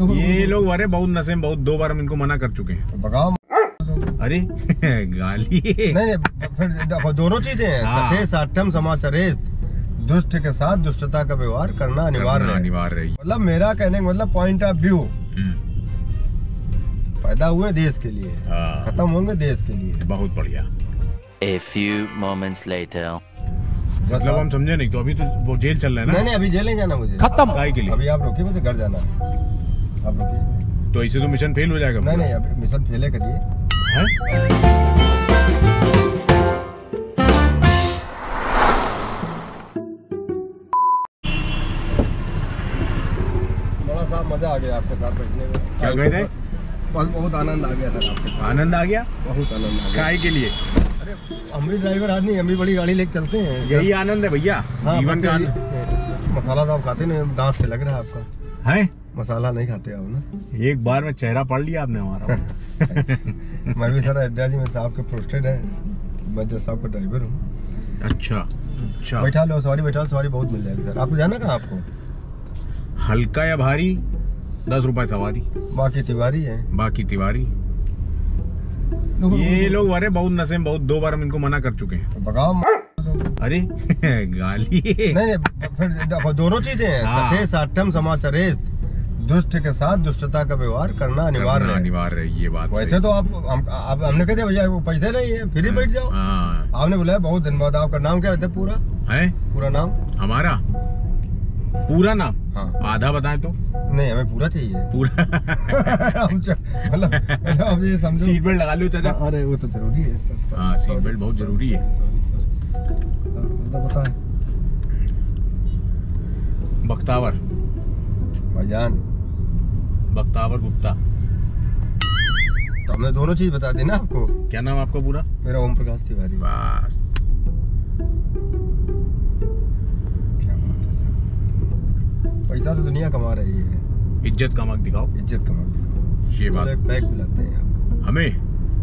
ये लोग अरे बहुत नशे में बहुत दो बार हम इनको मना कर चुके हैं। भगाओ अरे गाली। नहीं नहीं फिर दोनों चीज़ें हैं। हाँ। सत्य साठम समाचारे दुष्ट के साथ दुष्टता का व्यवहार करना अनिवार्य है। अनिवार्य मतलब मेरा कहने का मतलब पॉइंट ऑफ़ व्यू पैदा हुए देश के लिए। हाँ, खत्म होंगे देश के लिए। बहुत बढ़िया। A few moments later. मतलब हम समझे नहीं तो अभी तो वो जेल चल रहा है ना? नहीं नहीं अभी जेल नहीं जाना मुझे। खत्म। के लिए अभी आप रोकिए मुझे घर जाना। है आप तो ऐसे तो मिशन फेल हो जाएगा नहीं नहीं अभी मिशन फेले करिए। हैं? बड़ा सा मज़ा आ गया आपके साथ बैठने में। क्या कहे थे? बहुत आनंद आ गया सर आपके साथ। आनंद आ गया? बहुत आनंद आ गया। काय के लिए? अरे हम भी ड्राइवर आदमी हम भी बड़ी गाड़ी लेके चलते हैं। यही आनंद है भैया। हाँ, जीवन का मसाला तो आप खाते नहीं दांत से लग रहा है आपका। है? मसाला नहीं खाते आप ना? एक बार में चेहरा पढ़ लिया आपने हमारा। मैं भी सर अयोध्या जी में साहब के पोस्टेड है। मैं जज साहब का ड्राइवर हूँ। अच्छा अच्छा। बैठा लो सवारी बैठा लो सवारी बहुत मिल जाएगी सर आपको जाना कहाँ आपको? हल्का या भारी? दस रुपए सवारी। बाकी तिवारी है। बाकी तिवारी। ये लोग अरे बहुत नशे में बहुत दो बार हम इनको मना कर चुके हैं। भगाओ अरे गाली। नहीं नहीं फिर दोनों चीज़ें हैं। हाँ। सत्य साठम समाचारे दुष्ट के साथ दुष्टता का व्यवहार करना अनिवार्य है। अनिवार्य है ये बात वैसे तो आप हम आप हमने कहते भैया वो पैसे नहीं है फिर ही बैठ जाओ। हाँ। आपने बुलाया बहुत दिन बाद आपका नाम क्या है पूरा? है? पूरा नाम? हमारा? पूरा नाम? हाँ। आधा बताए तो। नहीं हमें पूरा चाहिए। पूरा? मतलब मतलब अब ये समझो। सीट बेल्ट लगा लो चाचा। हाँ, अरे वो तो ज़रूरी है सर हाँ, सीट बेल्ट बहुत ज़रूरी है। हाँ, मतलब बताएँ। बख्तावर। भाईजान बख्तावर गुप्ता। तो हमने दोनों चीज़ बता दी ना आपको। क्या नाम आपका पूरा? मेरा ओम प्रकाश तिवारी। बस। पैसा तो दुनिया कमा रही है। इज़्ज़त का मग दिखाओ। इज़्ज़त कमा दिखाओ। ये बात। एक पैक पिलाते हैं आपको। हमें?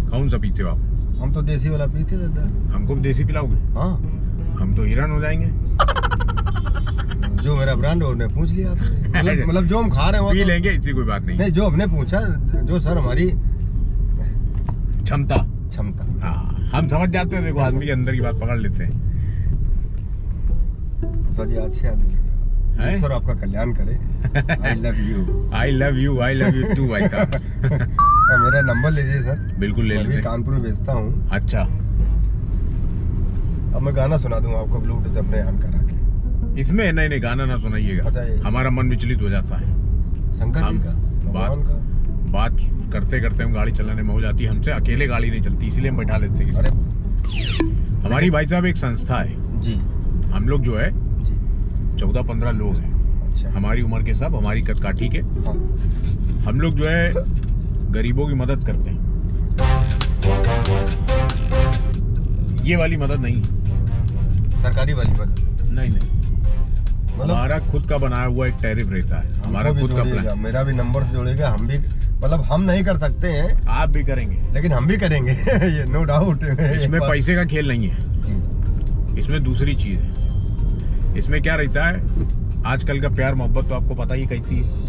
कौन सा पीते हो आप? हम तो देसी वाला पीते दादा। हमको भी देसी पिलाओगे? हाँ। हम तो हिरन हो जाएँगे। जो मेरा ब्रांड है उसने पूछ लिया। मतलब मतलब जो हम खा रहे हैं पी वो तो- लेंगे इससे कोई बात नहीं। नहीं जो हमने पूछा जो सर हमारी क्षमता। क्षमता। हाँ हम समझ जाते हैं देखो आदमी के अंदर की बात पकड़ लेते हैं। तो जी अच्छे आदमी। हैं? ईश्वर आपका कल्याण करे। I love you I love you I love you too भाई साहब। मेरा नंबर लीजिए सर। बिल्कुल ले हैं। कानपुर में बेचता हूँ। अच्छा। अब मैं गाना सुना दूँगा आपको ब्लूटूथ अपने ऑन करा। इसमें नहीं नहीं गाना ना सुनाइएगा। हमारा मन विचलित हो जाता है। शंकर जी का भगवान का। बात करते करते हम गाड़ी चलाने में हो जाती है हमसे अकेले गाड़ी नहीं चलती इसीलिए हम बैठा लेते हैं। अरे। हमारी भाई साहब एक संस्था है। जी। हम लोग जो है चौदह पंद्रह लोग हैं। अच्छा। हमारी उम्र के सब हमारी कदकाठी के। हाँ। हम लोग जो है गरीबों की मदद करते हैं। ये वाली मदद नहीं सरकारी वाली मदद। नहीं नहीं। हमारा खुद का बनाया हुआ एक टैरिफ रहता है। हमारा खुद का प्लान मेरा भी नंबर से जोड़ेगा हम भी मतलब हम नहीं कर सकते हैं आप भी करेंगे। लेकिन हम भी करेंगे ये नो डाउट इसमें पैसे का खेल नहीं है। इसमें दूसरी चीज़ है। इसमें क्या रहता है आजकल का प्यार मोहब्बत तो आपको पता ही कैसी है।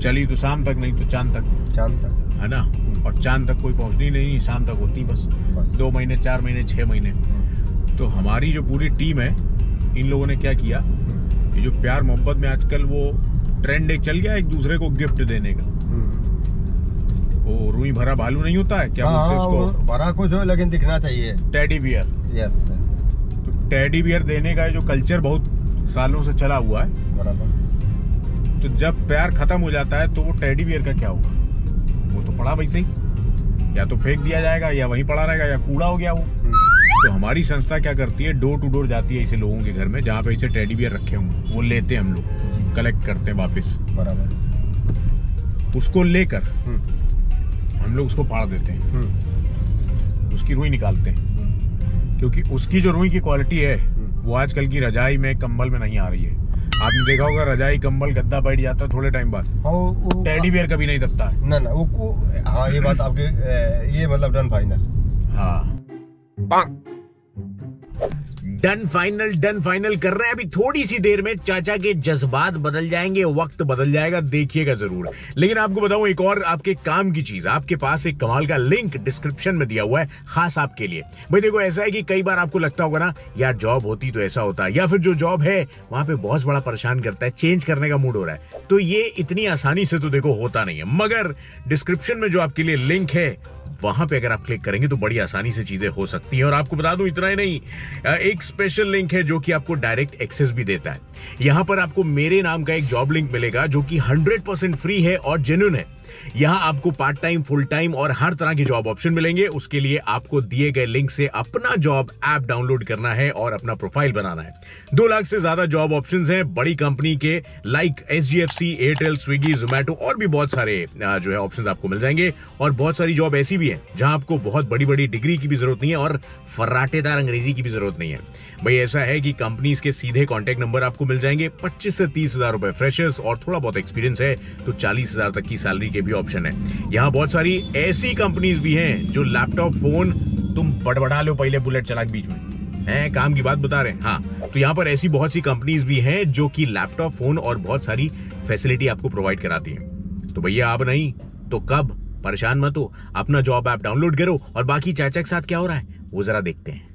चली तो शाम तक नहीं तो चाँद तक। चाँद तक। है ना? और चाँद तक कोई पहुंचनी नहीं शाम तक होती बस। बस। दो महीने चार महीने छह महीने। तो हमारी जो पूरी टीम है इन लोगों ने क्या किया ये जो प्यार मोहब्बत में आजकल वो ट्रेंड एक चल गया एक दूसरे को गिफ्ट देने का। हम्म। वो रुई भरा भालू नहीं होता है? क्या हाँ हैं उसको? बड़ा कुछ हो लेकिन दिखना चाहिए। टेडी बियर यस यस तो टेडी बियर देने का जो कल्चर बहुत सालों से चला हुआ है। बराबर। तो जब प्यार खत्म हो जाता है तो वो टेडी बियर का क्या होगा? वो तो पड़ा वैसे ही या तो फेंक दिया जाएगा या वहीं पड़ा रहेगा या कूड़ा हो गया वो। हम्म, तो हमारी संस्था क्या करती है? डोर टू डोर जाती है ऐसे लोगों के घर में जहाँ पे ऐसे टेडी बियर रखे होंगे वो लेते हैं हम लोग। कलेक्ट करते हैं वापस। बराबर। उसको लेकर हम्म, हम लोग उसको फाड़ देते हैं। हम्म, उसकी रुई निकालते हैं। क्योंकि उसकी जो रुई की क्वालिटी है हम्म। वो आजकल की रजाई में कंबल में नहीं आ रही है। आपने देखा होगा रजाई कंबल गद्दा बैठ जाता है थोड़े टाइम बाद। हाँ टेडी बियर कभी नहीं दबता। है ना ना वो हाँ ये बात आपके ये मतलब डन फाइनल हाँ। डन फाइनल डन फाइनल कर रहे हैं। अभी थोड़ी सी देर में चाचा के जज्बात बदल जाएँगे, वक्त बदल जाएगा, देखिएगा ज़रूर। लेकिन आपको बताऊँ एक और आपके काम की चीज़, आपके पास एक कमाल का लिंक डिस्क्रिप्शन में दिया हुआ है, खास आपके लिए। भाई देखो, ऐसा है कि कई बार आपको लगता होगा ना, यार जॉब होती तो ऐसा होता, या फिर जो जॉब है, वहाँ पे बॉस बड़ा परेशान करता है चेंज करने का मूड हो रहा है। तो ये इतनी आसानी से तो देखो होता नहीं है। मगर डिस्क्रिप्शन में जो आपके लिए लिंक है वहाँ पे अगर आप क्लिक करेंगे तो बड़ी आसानी से चीज़ें हो सकती हैं। और आपको बता दूँ, इतना ही नहीं। एक स्पेशल लिंक है जो कि आपको डायरेक्ट एक्सेस भी देता है। यहाँ पर आपको मेरे नाम का एक जॉब लिंक मिलेगा जो कि 100% फ्री है और जेन्यून है। यहाँ आपको पार्ट टाइम फुल टाइम और हर तरह के जॉब ऑप्शन मिलेंगे। उसके लिए आपको दिए गए लिंक से अपना जॉब ऐप डाउनलोड करना है और अपना प्रोफ़ाइल बनाना है। दो लाख से ज़्यादा जॉब ऑप्शन हैं बड़ी कंपनी के like S G F C Airtel Swiggy Zomato और भी बहुत सारे जो है ऑप्शन आपको मिल जाएँगे। और बहुत सारी जॉब ऐसी भी है जहाँ आपको बहुत बड़ी बड़ी डिग्री की भी ज़रूरत नहीं है और फर्राटेदार अंग्रेज़ी की भी ज़रूरत नहीं है। भाई ऐसा है कि कंपनीज़ के सीधे कॉन्टेक्ट नंबर आपको मिल जाएँगे। पच्चीस से तीस हज़ार रुपए फ्रेशर्स और थोड़ा बहुत एक्सपीरियंस है तो चालीस हज़ार तक की सैलरी के भी ऑप्शन है। यहाँ बहुत सारी ऐसी कंपनीज़ भी हैं जो लैपटॉप फ़ोन तुम बड़बड़ा लो पहले बुलेट चला के बीच में। है काम की बात बता रहे हैं। हाँ तो यहाँ पर ऐसी बहुत सी कंपनीज़ भी हैं जो कि लैपटॉप फ़ोन और बहुत सारी फैसिलिटी आपको प्रोवाइड कराती हैं। तो भैया अब नहीं तो कब? परेशान मत हो। अपना जॉब ऐप डाउनलोड करो और बाकी चाचा के साथ क्या हो रहा है वो जरा देखते हैं।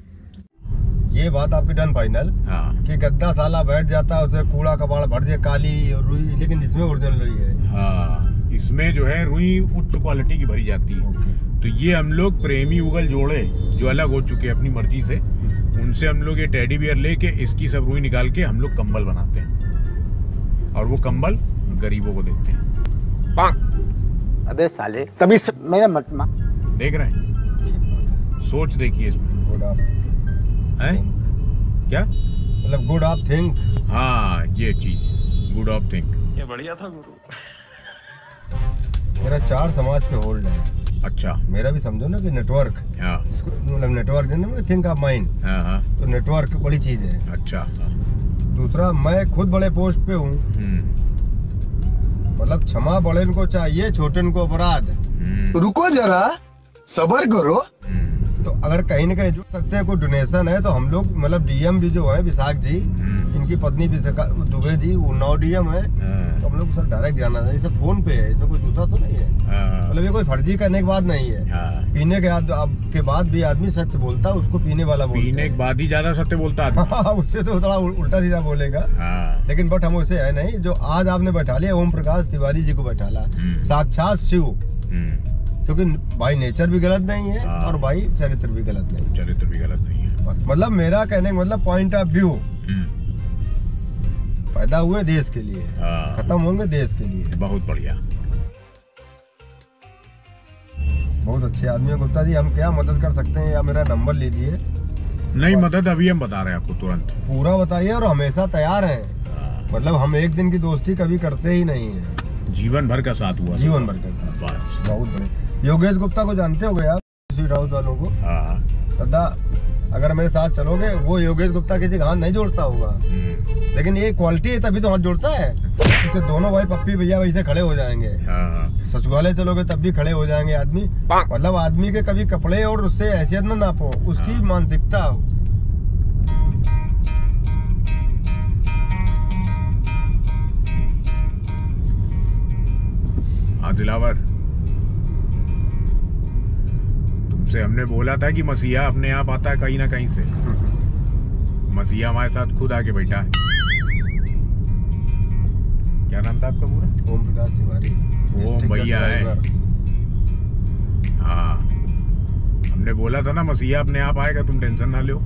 ये बात आपकी डन फाइनल हाँ। कि गद्दा साला बैठ जाता है उसे कूड़ा कबाड़ भर दिया काली और रुई लेकिन इसमें ओरिजिनल रुई है। हाँ। इसमें जो है रुई उच्च क्वालिटी की भरी जाती है। ओके तो ये हम लोग प्रेमी उगल जोड़े जो अलग हो चुके हैं अपनी मर्ज़ी से उनसे हम लोग ये टेडी बियर लेके इसकी सब रुई निकाल के हम लोग कंबल बनाते हैं। और वो कंबल गरीबों को देते हैं। अबे साले तभी स... मेरा मत मा... देख रहे हैं? सोच देखिए इसमें। गुड आप हैं? क्या? मतलब गुड आप थिंक हाँ ये चीज़। गुड ऑफ़ थिंक ये बढ़िया था गुरु। मेरा चार समाज पे होल्ड है। अच्छा। मेरा भी समझो ना कि नेटवर्क हाँ। इसको मतलब नेटवर्क थिंक ऑफ़ माइंड हाँ हाँ। तो नेटवर्क बड़ी चीज़ है। अच्छा। हाँ, दूसरा मैं खुद बड़े पोस्ट पे हूँ। हम्म। मतलब क्षमा बड़े को चाहिए छोटे को अपराध। हम्म, रुको जरा सबर करो। हम्म, तो अगर कहीं ना कहीं जुड़ सकते हैं कोई डोनेशन है तो हम लोग मतलब डीएम भी जो है विशाख जी इनकी पत्नी भी दुबे जी वो नौ डीएम है। तो हाँ, हम लोग सर डायरेक्ट जाना था। इसे फ़ोन पे है इसमें कोई दूसरा तो नहीं है। हाँ, मतलब ये कोई फर्जी करने के बाद नहीं है। हाँ। पीने के बाद के बाद भी आदमी सत्य बोलता है उसको पीने वाला बोलता पीने के बाद ही ज़्यादा सत्य बोलता हाँ उससे तो थोड़ा उल्टा सीधा बोलेगा। लेकिन बट हम उसे है नहीं जो आज आपने बैठा लिया ओम प्रकाश तिवारी जी को बैठा ला। साक्षात शिव। हम्म, क्योंकि भाई नेचर भी गलत नहीं है। और भाई चरित्र भी गलत नहीं चरित्र भी गलत नहीं है। मतलब मेरा कहने का मतलब पॉइंट ऑफ़ व्यू हम्म, पैदा हुए देश के लिए हाँ। खत्म होंगे देश के लिए। बहुत बढ़िया। बहुत अच्छे आदमी है। गुप्ता जी हम क्या मदद कर सकते हैं? या मेरा नंबर लीजिए। नहीं मदद अभी हम बता रहे हैं आपको तुरंत। पूरा बताइए और हमेशा तैयार हैं। हाँ, मतलब हम एक दिन की दोस्ती कभी करते ही नहीं है। जीवन भर का साथ हुआ। जीवन भर का साथ। बहुत बड़े योगेश गुप्ता को जानते हो गए आप स्वीट हाउस वालों को? हाँ। दादा अगर मेरे साथ चलोगे वो योगेश गुप्ता किसी का हाथ नहीं जोड़ता होगा। हम्म, लेकिन ये क्वालिटी है तभी तो हाथ जोड़ता है। क्योंकि दोनों भाई पप्पी भैया वैसे खड़े हो जाएँगे। हाँ सचिवालय चलोगे तब भी खड़े हो जाएँगे आदमी। मतलब आदमी के कभी कपड़े और उससे हैसियत न नापो उसकी हाँ। मानसिकता हो। हाँ दिलावर। तुमसे हमने बोला था कि मसीहा अपने आप आता है कहीं ना कहीं से। मसीहा हमारे साथ खुद आके बैठा है। क्या नाम था आपका पूरा? ओम प्रकाश तिवारी। ओम भैया है। हाँ। हमने बोला था ना मसीहा अपने आप आएगा तुम टेंशन ना लो।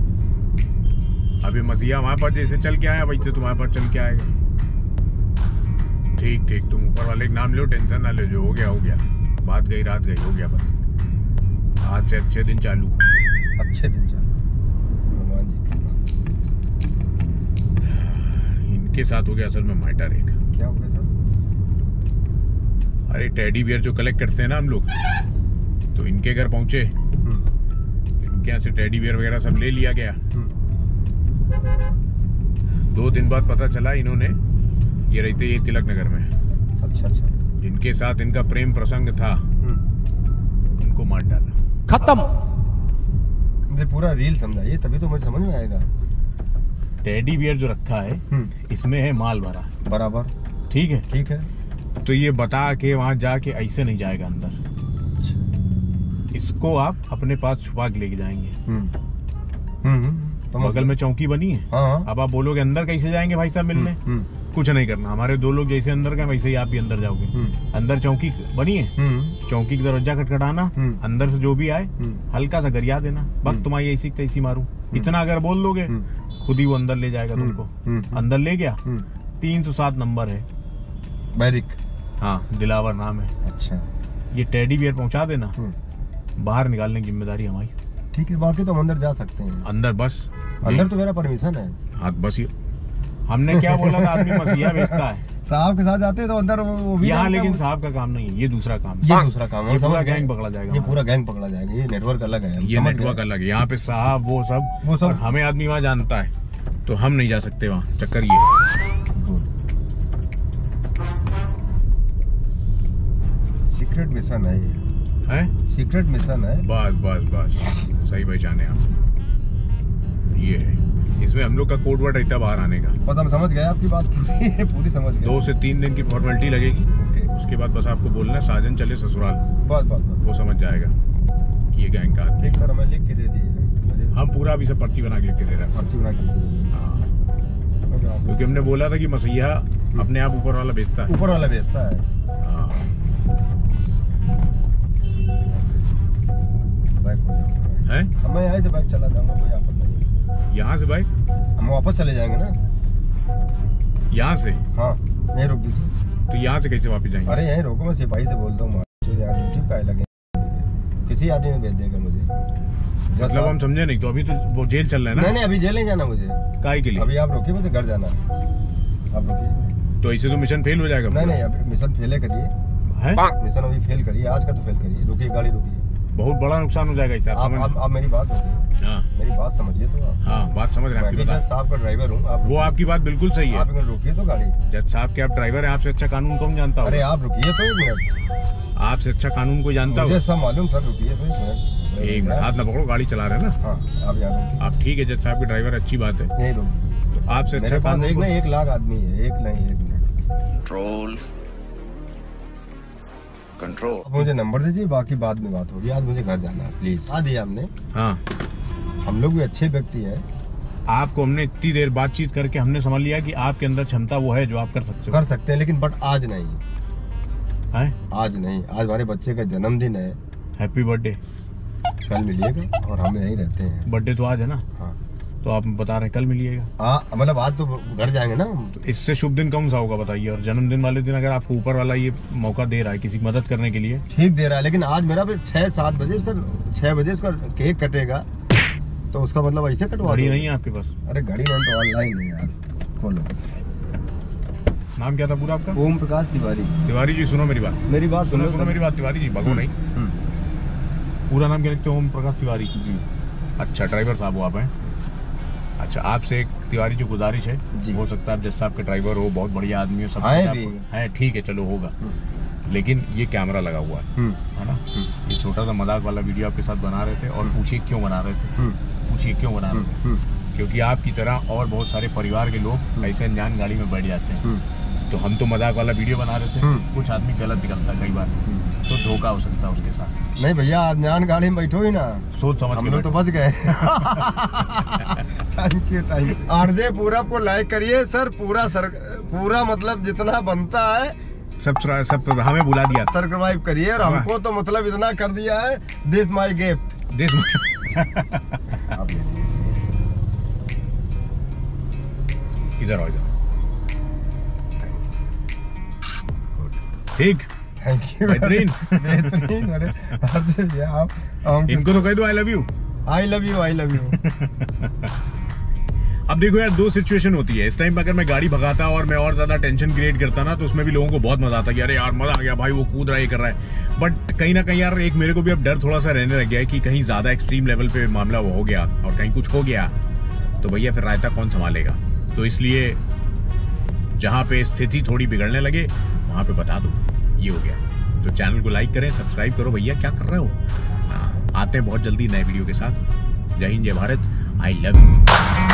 अभी मसीहा वहाँ पर जैसे चल के आया वैसे तुम्हारे पर चल के आएगा। ठीक ठीक तुम ऊपर वाले का नाम लो टेंशन ना लो जो हो गया हो गया। बात गई रात गई हो गया बस। आज से अच्छे दिन चालू। अच्छे दिन चलो। हनुमान जी इनके साथ हो गया असल में मैटर एक। क्या हो गया सर? अरे टेडी बियर जो कलेक्ट करते हैं ना हम लोग तो इनके घर पहुँचे। हम्म, इनके यहाँ से टेडी बियर वगैरह सब ले लिया गया। हम्म, दो दिन बाद पता चला इन्होंने ये रहते ये तिलक नगर में। अच्छा अच्छा। जिनके साथ इनका प्रेम प्रसंग था। हम्म। उनको मार डाला। खत्म। मुझे पूरा रील समझाइए तभी तो मुझे समझ में आएगा। टेडी बियर जो रखा है हम्म। इसमें है माल भरा। बराबर। ठीक है? ठीक है। तो ये बता के वहाँ जाके ऐसे नहीं जाएगा अंदर। इसको आप अपने पास छुपा के लेके जाएँगे। हम्म। हम्म। समझ बगल में चौकी बनी है। हाँ। अब आप बोलोगे अंदर कैसे जाएँगे भाई साहब मिलने? हम्म कुछ नहीं करना। हमारे दो लोग जैसे अंदर गए वैसे ही आप भी अंदर जाओगे। हम्म। अंदर चौकी बनी है? हम्म। चौकी का दरवाज़ा खटखटाना हम्म। अंदर से जो भी आए हम्म। हल्का सा गरिया देना। बस हम्म। तुम्हारी ऐसी तैसी मारू। इतना अगर बोल दोगे हम्म। खुद ही वो अंदर ले जाएगा हम्म। तुमको। हम्म। अंदर ले गया? हम्म। तीन सौ सात नंबर है। बैरिक। हाँ दिलावर नाम है। अच्छा। ये टेडी बियर पहुँचा देना। हम्म। बाहर निकालने की ज़िम्मेदारी हमारी। ठीक है बाकी तो हम अंदर जा सकते हैं। अंदर बस। अंदर तो मेरा परमिशन है। हाथ बस ये। हमने क्या बोला था आदमी मसीहा बेचता है। साहब के साथ जाते हैं तो अंदर वो, भी यहाँ लेकिन साहब का काम नहीं है ये दूसरा काम ये दूसरा काम है। ये पूरा गैंग पकड़ा जाएगा ये पूरा गैंग पकड़ा जाएगा ये नेटवर्क अलग है ये नेटवर्क अलग है। यहाँ पे साहब वो सब वो सब- हमें आदमी वहाँ जानता है तो हम नहीं जा सकते वहाँ। चक्कर ये। सीक्रेट मिशन है ये। है? सीक्रेट मिशन है। बस बस बस। सही पहचाने आप। ये है। इसमें हम लोग का कोड वर्ड रहता है बाहर आने का। पता हम समझ गए आपकी बात। पूरी समझ गए दो से तीन दिन की फॉर्मेलिटी लगेगी। ओके। उसके बाद बस आपको बोलना है साजन चले ससुराल। बस बस बस वो समझ जाएगा कि ये गैंग का ठीक सर हमें लिख के दे दीजिए हम पूरा अभी से पर्ची बना के लिख के दे रहे हैं। पर्ची बना के हाँ। क्योंकि हमने बोला था कि मसीहा अपने आप ऊपर वाला बेचता है। ऊपर वाला भेजता है। हाँ। है मैं यहाँ से बाइक चला जाऊँगा कोई नहीं यहाँ से भाई? हम वापस चले जाएँगे ना? यहाँ से? हाँ यहीं रोक दीजिए तो यहाँ से कैसे वापस जाएँगे? अरे यहीं रोको मैं सिपाही से बोलता हूँ जो ड्यूटी का लगे? किसी आदमी में भेज देगा मुझे? मतलब हम समझे नहीं तो अभी तो वो जेल चल रहा है ना? नहीं अभी जेल नहीं जाना मुझे। काय के लिए? अभी आप रोकिए मुझे घर जाना आप रोकिए। तो ऐसे तो मिशन फेल हो जाएगा नहीं नहीं अभी मिशन फेले करिए। मिशन अभी फेल करिए आज का तो फेल करिए। रुकिए गाड़ी रुकिए। बहुत बड़ा नुकसान हो जाएगा इससे आप आप आप, मेरी बात हाँ। मेरी बात समझिए तो आप। हाँ बात समझ रहे हैं मैं आपकी बात साहब का ड्राइवर हूँ आप वो आपकी बात बिल्कुल सही है। आप रुकिए तो गाड़ी। जज साहब के आप ड्राइवर हैं आपसे अच्छा कानून कौन जानता अरे आप रुकिए तो एक मिनट। आपसे अच्छा कानून कोई जानता हो सब मालूम सर रुकिए तो एक मिनट। एक मिनट हाथ ना पकड़ो गाड़ी चला रहे हैं ना? हाँ आप यहाँ आप ठीक है जज साहब के ड्राइवर अच्छी बात है। तो आपसे अच्छा एक एक लाख आदमी है एक नहीं एक मिनट। कंट्रोल कंट्रोल मुझे नंबर दीजिए बाकी बाद में बात होगी। आज मुझे घर जाना है प्लीज़ आ दिया हमने। हाँ। हम लोग भी अच्छे व्यक्ति हैं। आपको हमने इतनी देर बातचीत करके हमने समझ लिया कि आपके अंदर क्षमता वो है जो आप कर सकते हो। कर सकते हैं लेकिन बट आज नहीं। है? आज नहीं। आज हमारे बच्चे का जन्मदिन है। हैप्पी बर्थडे कल मिलिएगा और हम यहीं रहते हैं। बर्थडे तो आज है ना? हाँ। तो आप बता रहे हैं कल मिलिएगा। आ, मतलब आज तो घर जाएँगे ना तो इससे शुभ दिन कौन सा होगा बताइए? और जन्मदिन वाले दिन अगर आपको ऊपर वाला ये मौका दे रहा है किसी की मदद करने के लिए? ठीक दे रहा है लेकिन आज मेरा भी छह सात बजे इसका छह बजे इसका केक कटेगा। तो उसका मतलब ऐसे कटवा घड़ी नहीं है आपके पास? अरे घड़ी नहीं तो ऑनलाइन है यार। खोलो। नाम क्या था पूरा आपका? ओम प्रकाश तिवारी। तिवारी जी सुनो मेरी बात। मेरी बात सुनो सुनो। मेरी बात तिवारी जी भगो नहीं। हम्म, पूरा नाम क्या लिखते हो? ओम प्रकाश तिवारी। जी। अच्छा ड्राइवर साहब हो आप हैं? अच्छा आपसे एक तिवारी जो गुजारिश है। हो सकता है आप जैसे साहब के ड्राइवर हो बहुत बढ़िया आदमी हो सब हैं। आपको- हैं ठीक है चलो होगा। लेकिन ये कैमरा लगा हुआ है। हम्म, है ना? ये छोटा सा मज़ाक वाला वीडियो आपके साथ बना रहे थे और पूछिए क्यों बना रहे थे? हम्म, पूछिए क्यों बना रहे थे? हम्म, हम्म, क्योंकि आपकी तरह और बहुत सारे परिवार के लोग ऐसे अनजान गाड़ी में बैठ जाते हैं। हम्म, तो हम तो मज़ाक वाला वीडियो बना रहे थे। हम्म। कुछ आदमी गलत निकलता कई बार। हम्म। तो धोखा हो सकता है उसके साथ। नहीं भैया अज्ञान गाड़ी में बैठो ही ना। सोच समझ हम के लोग तो बच गए। Thank you thank you RJ पूरा को लाइक करिए सर पूरा सर पूरा मतलब जितना बनता है सब सब हमें बुला दिया। था करिए और हमको तो मतलब इतना कर दिया है दिस माय गिफ्ट में इधर आओ इधर ठीक। थैंक यू बेहतरीन। बेहतरीन। अरे आप इनको तो कह दो I love you I love you I love you अब देखो यार दो सिचुएशन होती है। इस टाइम अगर मैं गाड़ी भगाता और मैं और ज़्यादा टेंशन क्रिएट करता ना तो उसमें भी लोगों को बहुत मज़ा आता कि अरे यार मज़ा आ गया भाई वो कूद रहा है कर रहा है। बट कहीं ना कहीं यार एक मेरे को भी अब डर थोड़ा सा रहने लग गया है कि कहीं ज़्यादा एक्सट्रीम लेवल पे मामला हो गया और कहीं कुछ हो गया तो भैया फिर रायता कौन संभालेगा? तो इसलिए जहाँ पे स्थिति थोड़ी बिगड़ने लगे वहाँ पे बता दो। ये हो गया। तो चैनल को लाइक करें सब्सक्राइब करो। भैया क्या कर रहे हो? हाँ, आते हैं बहुत जल्दी नए वीडियो के साथ। जय हिंद जय भारत। आई लव यू